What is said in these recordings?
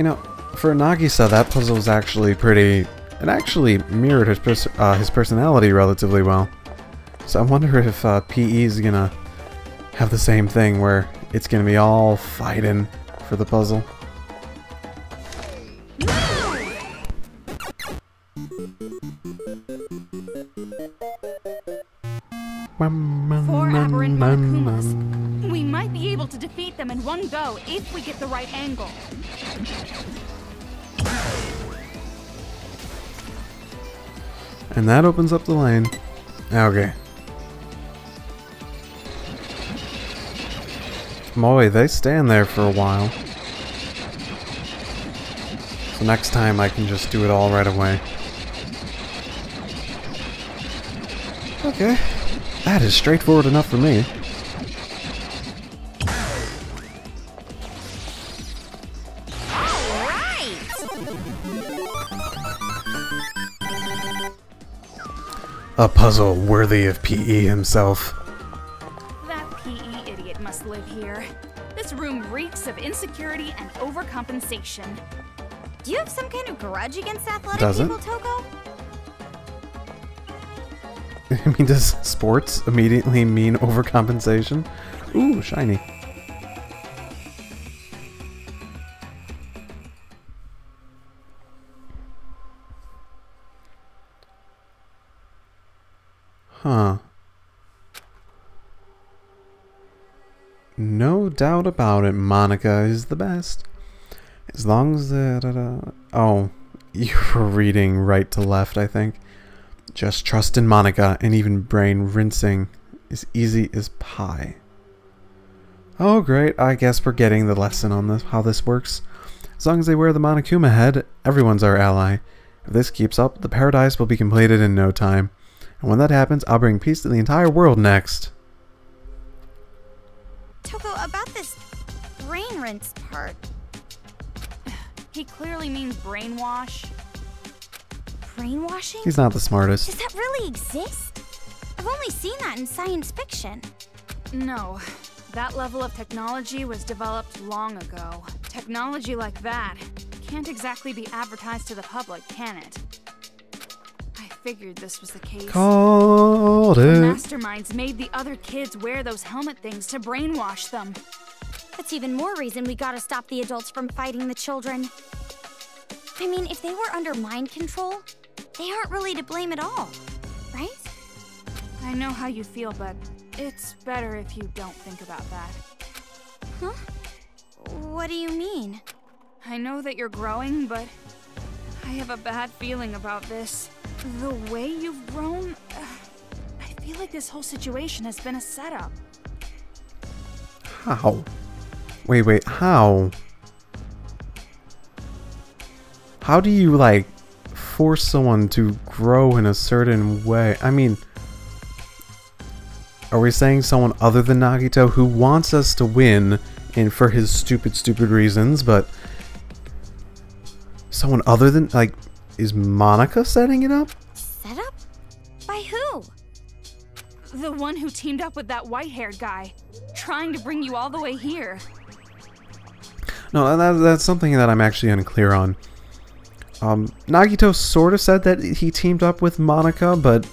You know, for Nagisa, that puzzle was actually pretty... It actually mirrored his, pers uh, his personality relatively well. So I wonder if uh, PE is gonna have the same thing where it's gonna be all fighting for the puzzle. Four aberrant Monokumas. We might be able to defeat them in one go if we get the right angle. And that opens up the lane. Okay. Boy, they stand there for a while. So next time I can just do it all right away. Okay. That is straightforward enough for me. A puzzle worthy of PE himself. That PE idiot must live here. This room reeks of insecurity and overcompensation. Do you have some kind of grudge against athletic Does it? people, Toko? I mean, does sports immediately mean overcompensation? Ooh, shiny. No doubt about it, Monaca is the best. As long as the... da- da- oh, you were reading right to left, I think. Just trust in Monaca, and even brain rinsing is easy as pie. Oh, great. I guess we're getting the lesson on this, how this works. As long as they wear the Monokuma head, everyone's our ally. If this keeps up, the paradise will be completed in no time. And when that happens, I'll bring peace to the entire world next. Toko, about this brain rinse part. He clearly means brainwash. Brainwashing? He's not the smartest. Does that really exist? I've only seen that in science fiction. No, that level of technology was developed long ago. Technology like that can't exactly be advertised to the public, can it? I figured this was the case. Called The it. masterminds made the other kids wear those helmet things to brainwash them. That's even more reason we gotta stop the adults from fighting the children. I mean, if they were under mind control, they aren't really to blame at all, right? I know how you feel, but it's better if you don't think about that. Huh? What do you mean? I know that you're growing, but I have a bad feeling about this. The way you've grown, uh, I feel like this whole situation has been a setup. How? Wait, wait, how? How do you, like, force someone to grow in a certain way? I mean, are we saying someone other than Nagito who wants us to win and for his stupid, stupid reasons, but someone other than, like, is Monaca setting it up? Set up? By who? The one who teamed up with that white haired guy, trying to bring you all the way here. No, that, that's something that I'm actually unclear on. Um, Nagito sort of said that he teamed up with Monaca, but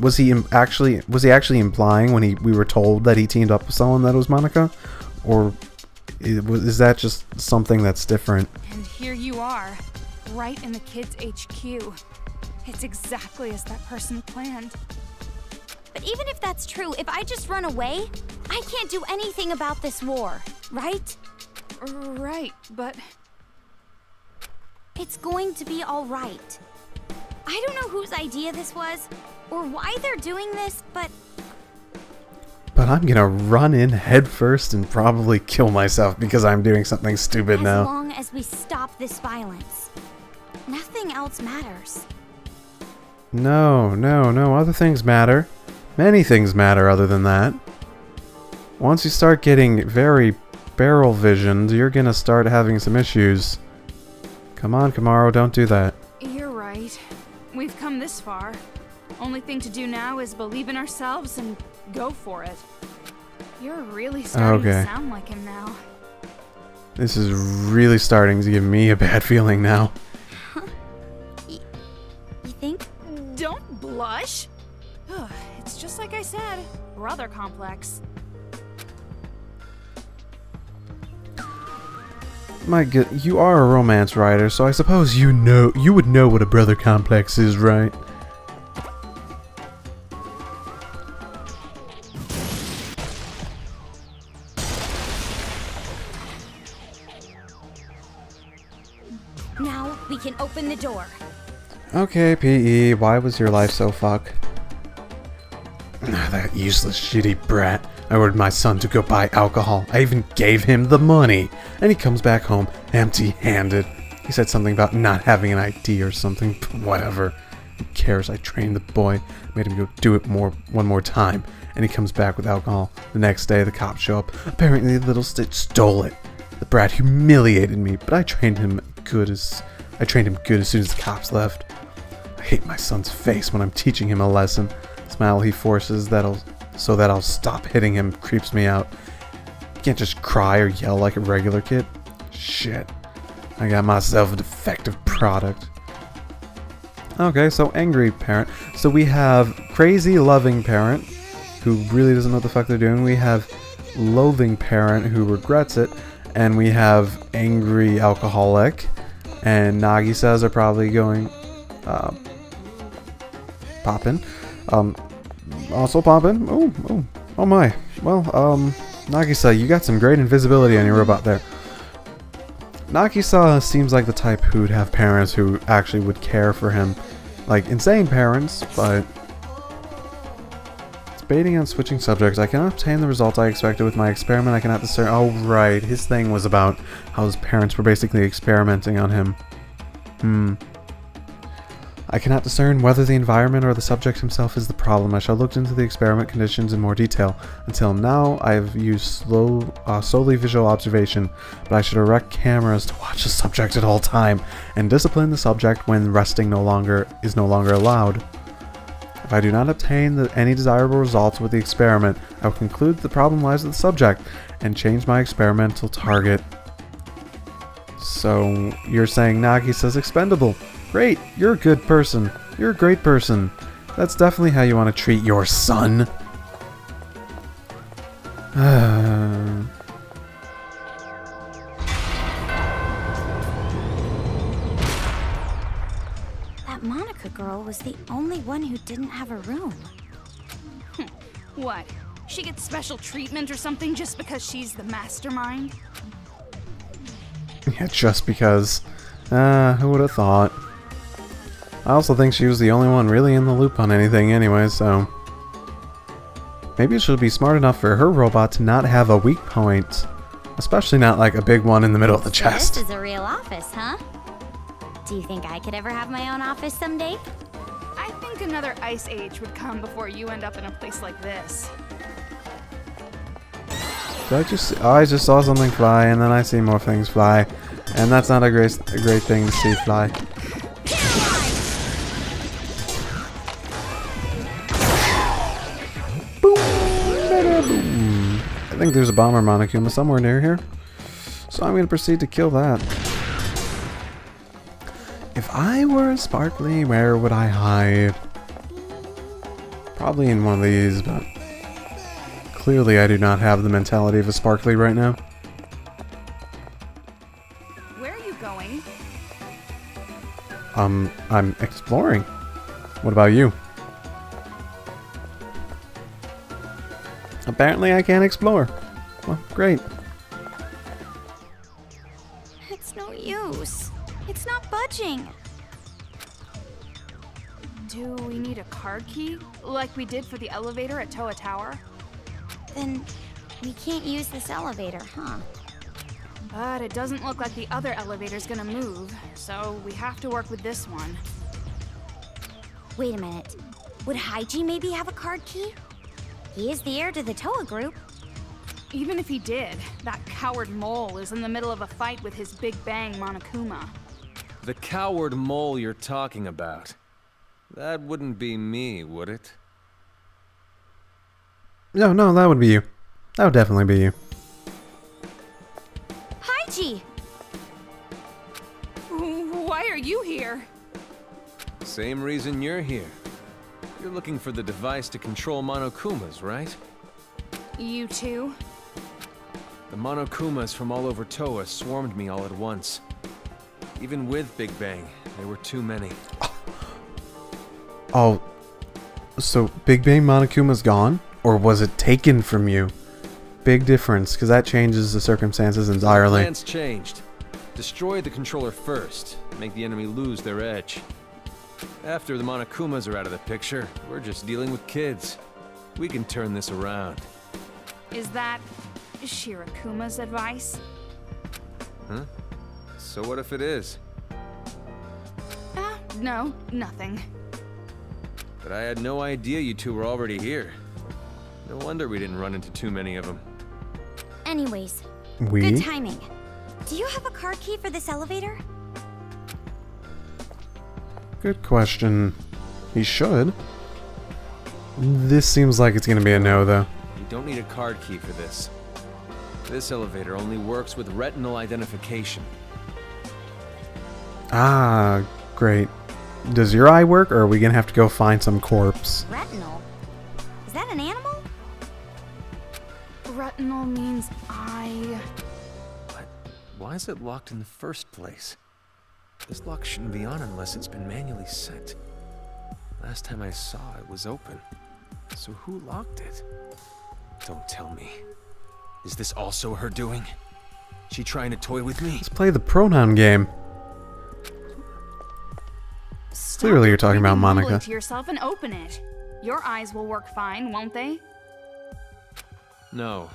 was he actually was he actually implying when he we were told that he teamed up with someone that was Monaca, or i- is that just something that's different? And here you are, right in the kids' HQ. It's exactly as that person planned. But even if that's true, if I just run away, I can't do anything about this war, right? Right, but It's going to be alright. I don't know whose idea this was, or why they're doing this, but But I'm gonna run in headfirst and probably kill myself because I'm doing something stupid as now. As long as we stop this violence, nothing else matters. No, no, no. Other things matter. Many things matter other than that. Once you start getting very barrel visioned, you're gonna start having some issues. Come on, Komaru, don't do that. you're right. We've come this far. Only thing to do now is believe in ourselves and go for it. You're really starting Okay. to sound like him now. This is really starting to give me a bad feeling now. You think? Don't blush. it's just like I said, brother complex. My good, you are a romance writer, so I suppose you know you would know what a brother complex is, right? Okay, PE, why was your life so fuck? that useless shitty brat. I ordered my son to go buy alcohol. I even gave him the money. And he comes back home empty-handed. He said something about not having an ID or something. Whatever. Who cares? I trained the boy. Made him go do it more one more time. And he comes back with alcohol. The next day the cops show up. Apparently the little Stitch stole it. The brat humiliated me, but I trained him good as I trained him good as soon as the cops left. I hate my son's face when I'm teaching him a lesson. The smile he forces that'll so that I'll stop hitting him creeps me out. Can't just cry or yell like a regular kid. Shit. I got myself a defective product. Okay, so angry parent. So we have crazy loving parent who really doesn't know what the fuck they're doing. We have loathing parent who regrets it. And we have angry alcoholic. And Nagisa's are probably going uh, poppin'. Um, also popping. Oh, oh, oh my. Well, um, Nagisa, you got some great invisibility on your robot there. Nagisa seems like the type who'd have parents who actually would care for him. Like, insane parents, but... It's baiting on switching subjects. I cannot obtain the result I expected with my experiment. I cannot discern... Oh, right. His thing was about how his parents were basically experimenting on him. Hmm. I cannot discern whether the environment or the subject himself is the problem. I shall look into the experiment conditions in more detail. Until now, I have used slow, uh, solely visual observation, but I should erect cameras to watch the subject at all time, and discipline the subject when resting no longer is no longer allowed. If I do not obtain the, any desirable results with the experiment, I will conclude the problem lies with the subject, and change my experimental target. So, you're saying Nagisa's expendable? Great, you're a good person. You're a great person. That's definitely how you want to treat your son. Uh, That Monaca girl was the only one who didn't have a room. What? She gets special treatment or something just because she's the mastermind? yeah, just because. Uh, who would have thought? I also think she was the only one really in the loop on anything anyway, so... Maybe she'll be smart enough for her robot to not have a weak point. Especially not like a big one in the middle of the So chest. This is a real office, huh? Do you think I could ever have my own office someday? I think another ice age would come before you end up in a place like this. Did I just oh, I just saw something fly and then I see more things fly. And that's not a great a great thing to see fly. Think there's a bomber Monokuma somewhere near here. So I'm going to proceed to kill that. If I were a Sparkly, where would I hide? Probably in one of these, but clearly I do not have the mentality of a Sparkly right now. Where are you going? Um, I'm exploring. What about you? Apparently I can't explore. Well, great. It's no use. It's not budging. Do we need a card key? Like we did for the elevator at Towa Tower? Then we can't use this elevator, huh? But it doesn't look like the other elevator's gonna move, so we have to work with this one. Wait a minute. Would Haiji maybe have a card key? He is the heir to the Towa group. Even if he did, that coward mole is in the middle of a fight with his Big Bang Monokuma. The coward mole you're talking about. That wouldn't be me, would it? No, no, that would be you. That would definitely be you. Haiji! Haiji! Why are you here? Same reason you're here. You're looking for the device to control Monokumas, right? You too? The Monokumas from all over Towa swarmed me all at once. Even with Big Bang, there were too many. Oh, so Big Bang Monokuma's gone? Or was it taken from you? Big difference, because that changes the circumstances entirely. Plans changed. Destroy the controller first, make the enemy lose their edge. After the Monokumas are out of the picture, we're just dealing with kids. We can turn this around. Is that Shirokuma's advice? Huh? So what if it is? Ah, no, nothing. But I had no idea you two were already here. No wonder we didn't run into too many of them. Anyways, We? good timing. Do you have a car key for this elevator? Good question. He should. This seems like it's gonna be a no, though. You don't need a card key for this. This elevator only works with retinal identification. Ah, great. Does your eye work, or are we gonna have to go find some corpse? Retinal? Is that an animal? Retinal means eye. But why is it locked in the first place? This lock shouldn't be on unless it's been manually set. Last time I saw it was open. So who locked it? Don't tell me. Is this also her doing? She trying to toy with me? Let's play the pronoun game. Stop Clearly you're talking about mumbling Monaca. to yourself and open it. Your eyes will work fine, won't they? No.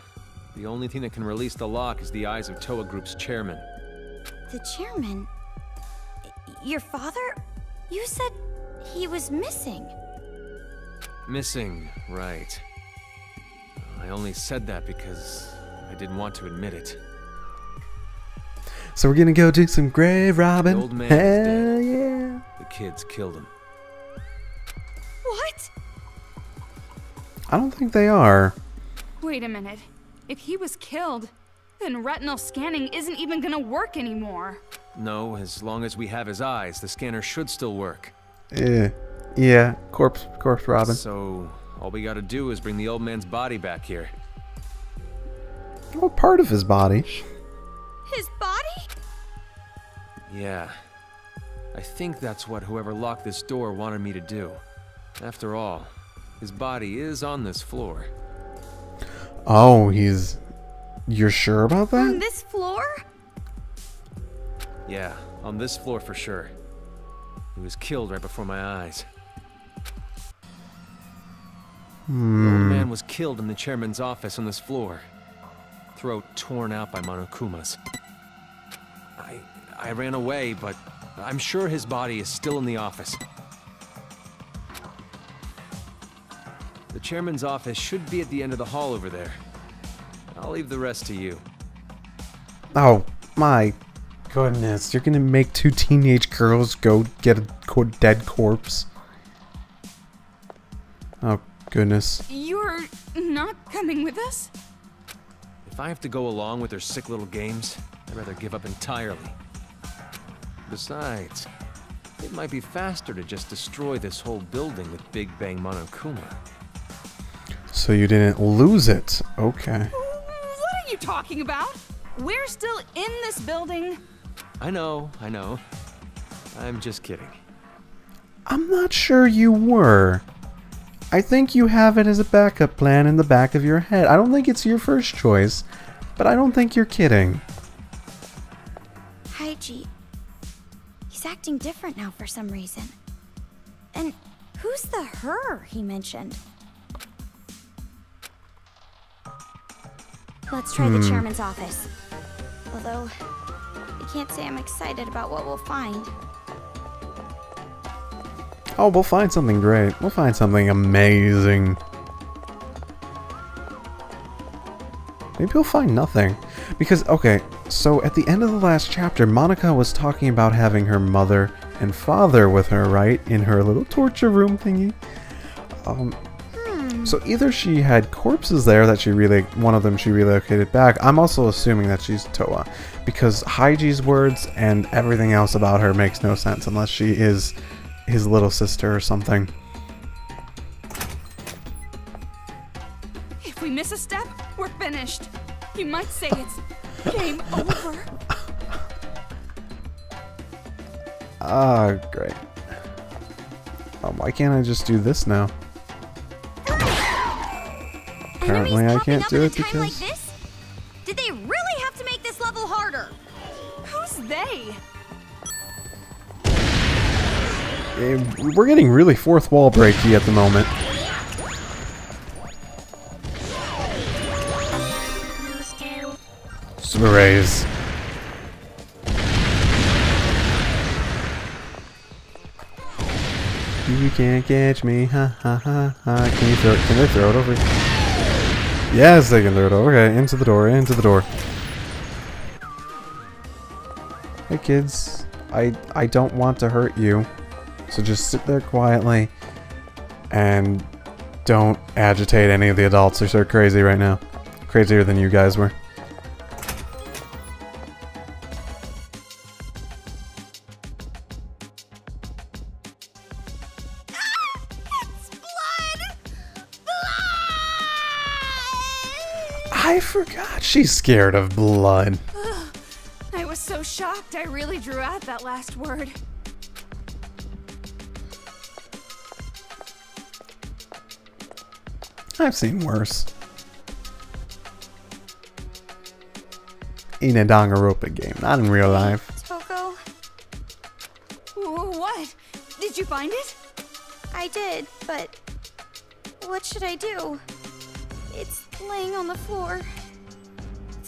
The only thing that can release the lock is the eyes of Towa Group's chairman. The chairman? Your father? You said he was missing. Missing, right. I only said that because I didn't want to admit it. So we're gonna go do some grave robbing. The old man Hell dead. yeah! The kids killed him. What? I don't think they are. Wait a minute. If he was killed, then retinal scanning isn't even gonna work anymore. No, as long as we have his eyes, the scanner should still work. Eh. Yeah, corpse, corpse Robin. So, all we gotta do is bring the old man's body back here. Well, part of his body. His body? Yeah. I think that's what whoever locked this door wanted me to do. After all, his body is on this floor. Oh, he's. You're sure about that? On this floor? Yeah, on this floor for sure. He was killed right before my eyes. The old Hmm. man was killed in the chairman's office on this floor. Throat torn out by Monokumas. I I ran away, but I'm sure his body is still in the office. The chairman's office should be at the end of the hall over there. I'll leave the rest to you. Oh my goodness! You're gonna make two teenage girls go get a co- dead corpse. Oh goodness! You're not coming with us? If I have to go along with their sick little games, I'd rather give up entirely. Besides, it might be faster to just destroy this whole building with Big Bang Monokuma. So you didn't lose it? Okay. What are you talking about? We're still in this building. I know, I know. I'm just kidding. I'm not sure you were. I think you have it as a backup plan in the back of your head. I don't think it's your first choice, but I don't think you're kidding. Haiji. He's acting different now for some reason. And who's the her he mentioned? Let's try the hmm. chairman's office. Although, I can't say I'm excited about what we'll find. Oh, we'll find something great. We'll find something amazing. Maybe we'll find nothing. Because, okay, so at the end of the last chapter, Monaca was talking about having her mother and father with her, right? In her little torture room thingy. Um, So either she had corpses there that she really, one of them she relocated back. I'm also assuming that she's Towa, because Haiji's words and everything else about her makes no sense unless she is his little sister or something. If we miss a step, we're finished. You might say it's game over. Ah, great. Um, why can't I just do this now? Apparently I can't do it time like because... this? Did they really have to make this level harder? Who's they? We're getting really fourth wall breaky at the moment. Super rays. You can't catch me, ha ha ha ha. Can you throw it? Can they throw it over? Yes, they can throw it. Okay, into the door, into the door. Hey kids, I I don't want to hurt you. So just sit there quietly and don't agitate any of the adults. They're so crazy right now. Crazier than you guys were. She's scared of blood. I was so shocked I really drew out that last word. I've seen worse. In a Danganronpa game, not in real life. Toko, What? Did you find it? I did, but what should I do? It's laying on the floor.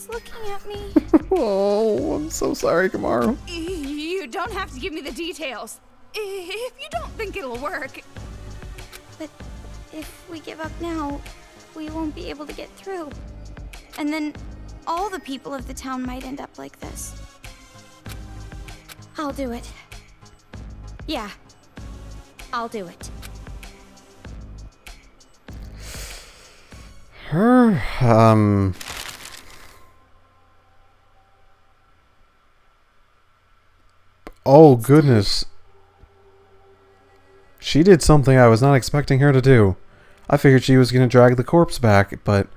It's looking at me. Oh, I'm so sorry, Komaru. You don't have to give me the details. If you don't think it'll work, but if we give up now, we won't be able to get through. And then all the people of the town might end up like this. I'll do it. Yeah. I'll do it. Her, um... Oh, goodness. She did something I was not expecting her to do. I figured she was going to drag the corpse back, but...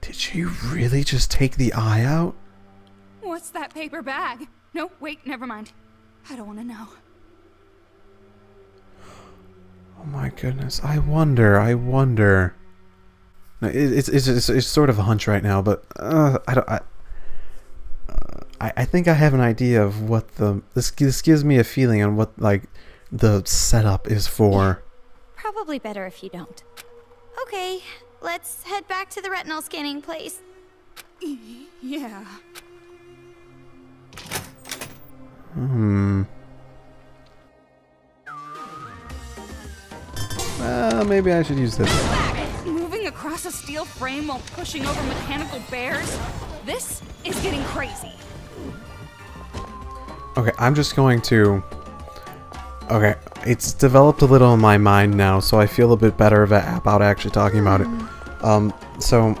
Did she really just take the eye out? what's that paper bag? No, wait, never mind. I don't want to know. Oh my goodness. I wonder, I wonder. It's, it's, it's, it's sort of a hunch right now, but uh, I don't... I, I, I think I have an idea of what the... This, this gives me a feeling on what, like, the setup is for. Probably better if you don't. Okay, let's head back to the retinal scanning place. Yeah. Hmm. Uh, maybe I should use this. Moving across a steel frame while pushing over mechanical bears? This is getting crazy. Okay, I'm just going to... Okay, it's developed a little in my mind now, so I feel a bit better about actually talking about it. Um, so...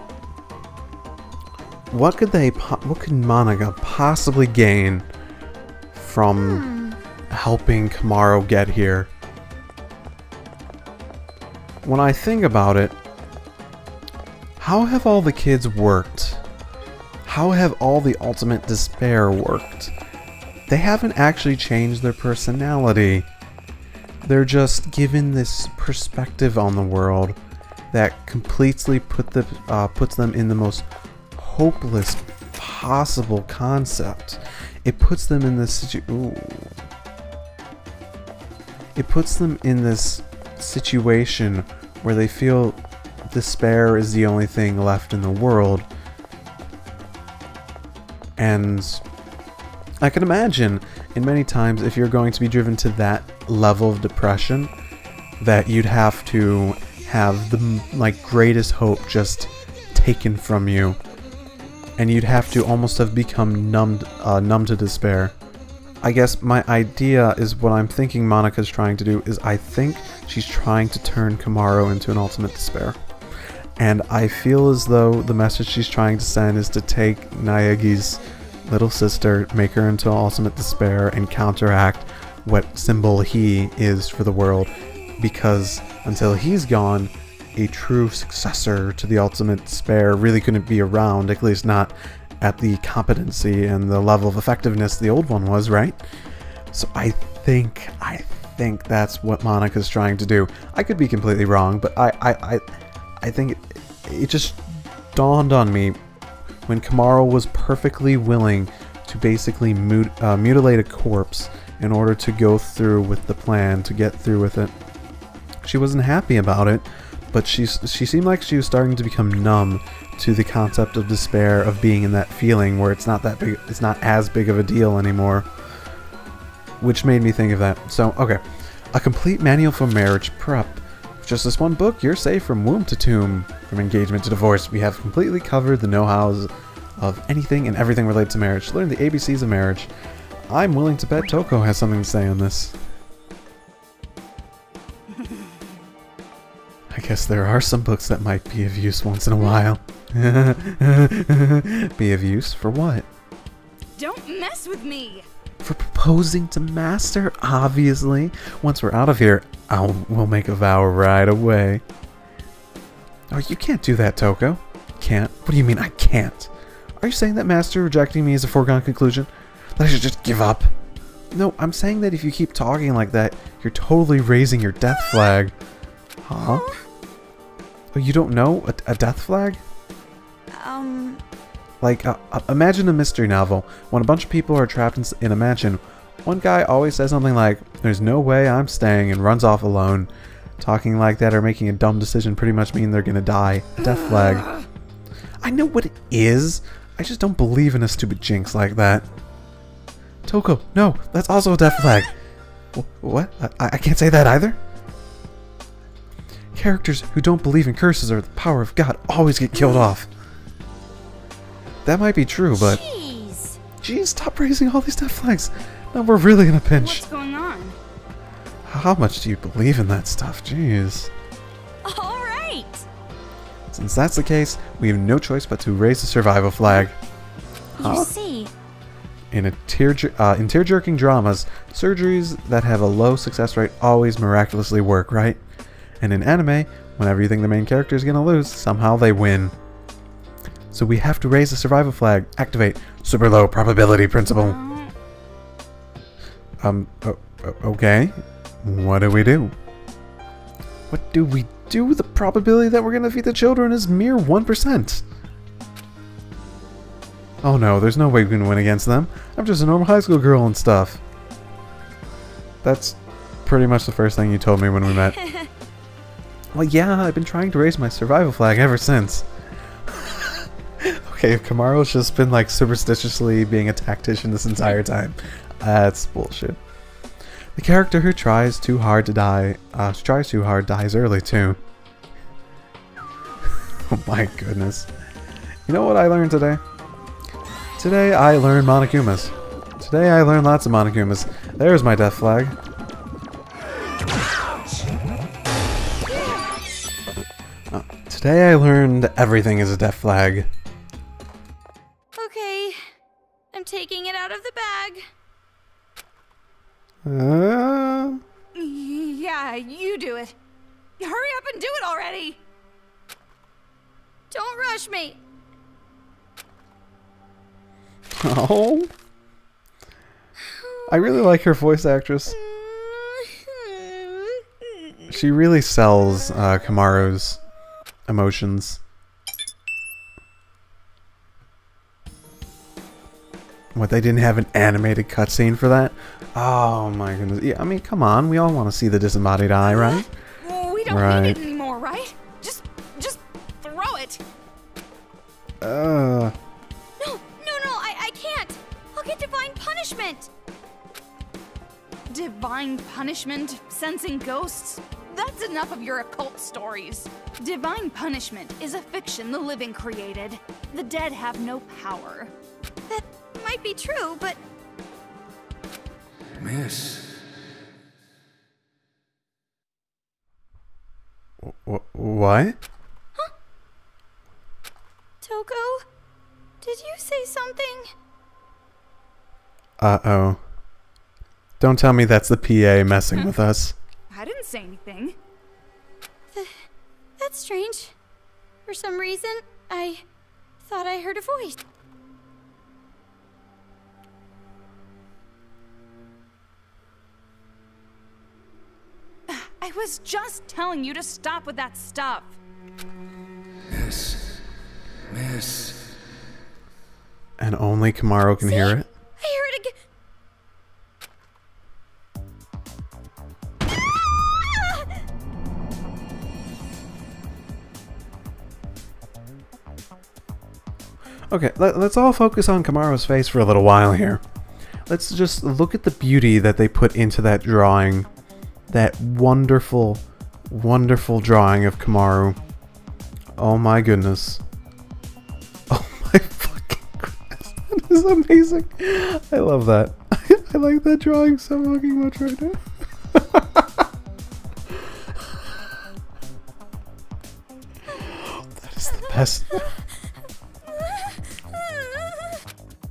What could they... po- What could Monaca possibly gain from helping Komaru get here? When I think about it, how have all the kids worked? How have all the ultimate despair worked? They haven't actually changed their personality. They're just given this perspective on the world that completely put the, uh, puts them in the most hopeless possible concept. It puts them in this It puts them in this situation where they feel despair is the only thing left in the world. And I can imagine in many times if you're going to be driven to that level of depression that you'd have to have the like greatest hope just taken from you and you'd have to almost have become numbed uh, numb to despair. I guess my idea is what I'm thinking Monaca's trying to do is I think she's trying to turn Komaru into an ultimate despair. And I feel as though the message she's trying to send is to take Naegi's little sister, make her into ultimate despair, and counteract what symbol he is for the world. Because until he's gone, a true successor to the ultimate despair really couldn't be around, at least not at the competency and the level of effectiveness the old one was, right? So I think, I think that's what Monaca's trying to do. I could be completely wrong, but I, I, I, I think it, just dawned on me when Komaru was perfectly willing to basically mut uh, mutilate a corpse in order to go through with the plan, to get through with it. She wasn't happy about it, but she, she seemed like she was starting to become numb to the concept of despair, of being in that feeling where it's not that big, it's not as big of a deal anymore. Which made me think of that. So, okay. A complete manual for marriage prep. Just this one book, you're safe from womb to tomb, from engagement to divorce. We have completely covered the know-hows of anything and everything related to marriage. Learn the ABCs of marriage. I'm willing to bet Toko has something to say on this. I guess there are some books that might be of use once in a while. be of use for what? Don't mess with me! For proposing to Master, obviously. Once we're out of here, I'll we'll make a vow right away. Oh, you can't do that, Toko. Can't? What do you mean I can't? Are you saying that Master rejecting me is a foregone conclusion? That I should just give up? No, I'm saying that if you keep talking like that, you're totally raising your death flag. Huh? Oh, you don't know a, a death flag? Um, Like, uh, uh, imagine a mystery novel. When a bunch of people are trapped in, in a mansion, one guy always says something like, There's no way I'm staying, and runs off alone. Talking like that or making a dumb decision pretty much mean they're gonna die. Death flag. I know what it is. I just don't believe in a stupid jinx like that. Toko, no, that's also a death flag. What? I, I can't say that either? Characters who don't believe in curses or the power of God always get killed off. That might be true, but jeez. geez, stop raising all these death flags. Now we're really in a pinch. What's going on? How much do you believe in that stuff? Jeez. All right. Since that's the case, we have no choice but to raise the survival flag. You Huh? see, In a tear, uh, in tear-jerking dramas, surgeries that have a low success rate always miraculously work, right? And in anime, whenever you think the main character is gonna lose, somehow they win. So we have to raise the survival flag. Activate super low probability principle. Uh, Um, o- o- okay. What do we do? What do we do? The probability that we're gonna feed the children is mere 1%. Oh no, there's no way we can win against them. I'm just a normal high school girl and stuff. That's pretty much the first thing you told me when we met. well, yeah, I've been trying to raise my survival flag ever since. Okay, if Komaru's just been like superstitiously being a tactician this entire time, that's bullshit. The character who tries too hard to die, uh, tries too hard dies early too. oh my goodness. You know what I learned today? Today I learned Monokumas. Today I learned lots of Monokumas. There's my death flag. Uh, today I learned everything is a death flag. Uh, yeah, you do it. Hurry up and do it already! Don't rush me. oh. I really like her voice actress. She really sells uh, Komaru's emotions. What, they didn't have an animated cutscene for that? Oh my goodness. Yeah, I mean, come on. We all want to see the disembodied eye, right? Oh, we don't Right. need it anymore, right? Just, just throw it. Uh, No, no, no, I, I can't. I'll get divine punishment. Divine punishment, sensing ghosts. That's enough of your occult stories. Divine punishment is a fiction the living created. The dead have no power might be true, but. Miss. W- what? Huh? Toko, did you say something? Uh oh. Don't tell me that's the PA messing with us. I didn't say anything. That's strange. For some reason, I thought I heard a voice. I was just telling you to stop with that stuff. Miss. Miss. And only Komaru can hear it. I hear it again. Okay, let, us all focus on Komaru's face for a little while here. Let's just look at the beauty that they put into that drawing. That wonderful, wonderful drawing of Komaru. Oh my goodness. Oh my fucking goodness. That is amazing. I love that. I like that drawing so fucking much right now. that is the best.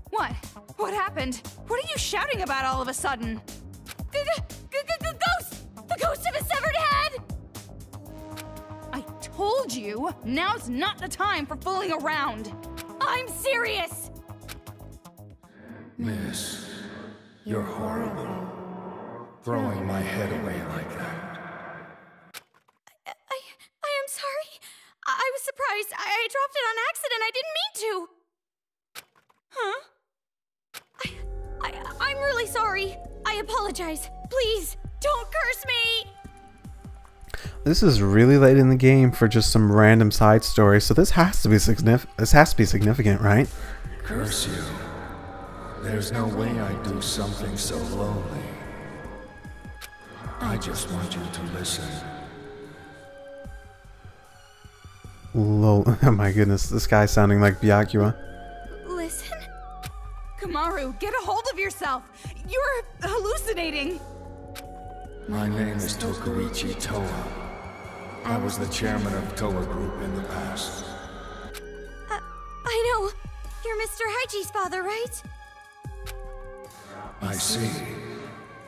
What? What happened? What are you shouting about all of a sudden? You, now's not the time for fooling around. I'm serious! Miss. You're horrible. Throwing my head away like that. I, I am sorry. I, I was surprised. I, I dropped it on accident. I didn't mean to. Huh? I, I, I'm really sorry. I apologize. Please, don't curse me. This is really late in the game for just some random side story, so this has to be signif- this has to be significant, right? Curse you. There's no way I'd do something so lonely. I just want you to listen. Lol. Oh my goodness, this guy's sounding like Byakuya. Listen? Komaru, get a hold of yourself. You're hallucinating. My name is Tokuichi Towa. I was the chairman of Towa Group in the past. Uh, I know. You're Mr. Haiji's father, right? I see.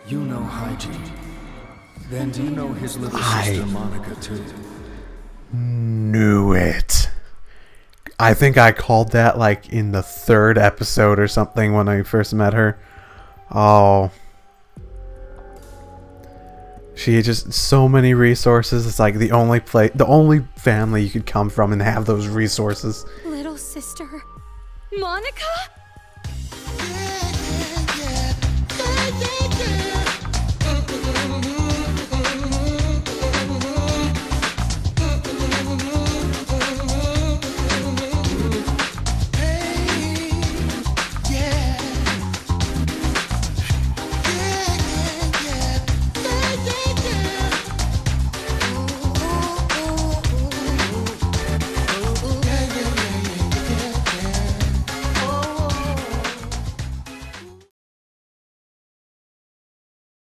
You know Haiji. Then do you know his little I- sister Monaca too? Knew it. I think I called that like in the third episode or something when I first met her. Oh. She just so many resources. It's like the only place, the only family you could come from and have those resources. Little sister. Monaca?